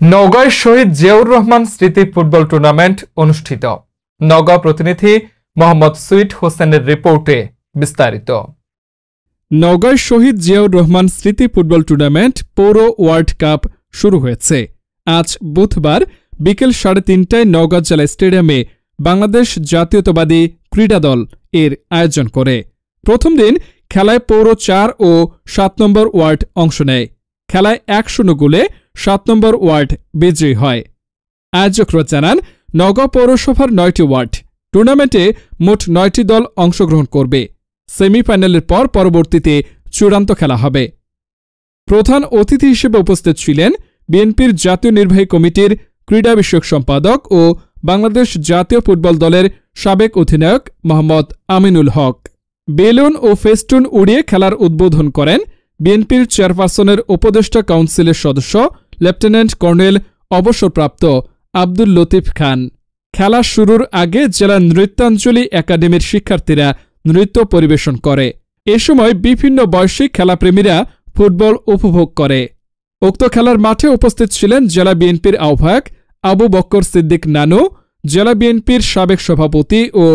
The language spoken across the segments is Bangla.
নওগাঁয় শহীদ জিয়াউর রহমান স্মৃতি ফুটবল টুর্নামেন্ট অনুষ্ঠিত। নওগাঁ প্রতিনিধি মোহাম্মদ সুইট হোসেনের রিপোর্টে বিস্তারিত। নওগাঁয় শহীদ জিয়াউর রহমান স্মৃতি ফুটবল টুর্নামেন্ট পৌর ওয়ার্ল্ড কাপ শুরু হয়েছে। আজ বুধবার বিকেল সাড়ে তিনটায় নওগাঁ জেলা স্টেডিয়ামে বাংলাদেশ জাতীয়তাবাদী ক্রীড়া দল এর আয়োজন করে। প্রথম দিন খেলায় পৌর চার ও সাত নম্বর ওয়ার্ড অংশ নেয়। খেলায় এক শূন্য গোলে সাত নম্বর ওয়ার্ড বিজয়ী হয়। আয়োজকরা জানান নওগাঁ পৌরসভার নয়টি ওয়ার্ড টুর্নামেন্টে মোট নয়টি দল অংশগ্রহণ করবে। সেমিফাইনালের পর পরবর্তীতে চূড়ান্ত খেলা হবে। প্রধান অতিথি হিসেবে উপস্থিত ছিলেন বিএনপির জাতীয় নির্বাহী কমিটির ক্রীড়া বিষয়ক সম্পাদক ও বাংলাদেশ জাতীয় ফুটবল দলের সাবেক অধিনায়ক মোহাম্মদ আমিনুল হক। বেলুন ও ফেস্টুন উড়িয়ে খেলার উদ্বোধন করেন বিএনপির চেয়ারপারসনের উপদেষ্টা কাউন্সিলের সদস্য লেফটেন্যান্ট কর্নেল অবসরপ্রাপ্ত আব্দুল লতিফ খান। খেলা শুরুর আগে জেলা নৃত্যাঞ্জলি একাডেমির শিক্ষার্থীরা নৃত্য পরিবেশন করে। এ সময় বিভিন্ন বয়সী খেলাপ্রেমীরা ফুটবল উপভোগ করে। উক্ত খেলার মাঠে উপস্থিত ছিলেন জেলা বিএনপির আহ্বায়ক আবু বক্কর সিদ্দিক নানু, জেলা বিএনপির সাবেক সভাপতি ও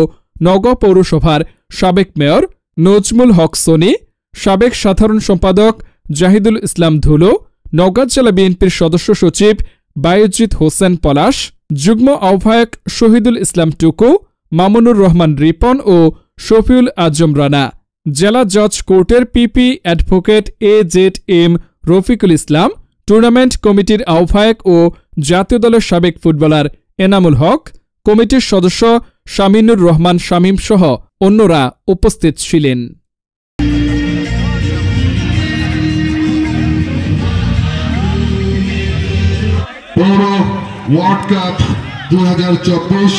নগ পৌরসভার সাবেক মেয়র নজমুল হক সোনি, সাবেক সাধারণ সম্পাদক জাহিদুল ইসলাম ধুলো নওগাঁ জেলা বিএনপির সদস্য সচিব বায়ুজিৎ হোসেন পলাশ, যুগ্ম আহ্বায়ক শহীদুল ইসলাম টুকু, মামুনুর রহমান রিপন ও শফিউল আজম রানা। জেলা জজ কোর্টের PP advocate A Z M Rafiqul Islam, tournament কমিটির আহ্বায়ক ও জাতীয় দলের সাবেক ফুটবলার এনামুল হক, কমিটির সদস্য শামিনুর রহমান শামীম সহ অন্যরা উপস্থিত ছিলেন। পৌর ওয়ার্ল্ড কাপ দু হাজার চব্বিশ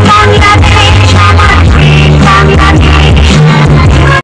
বাংলাদেশ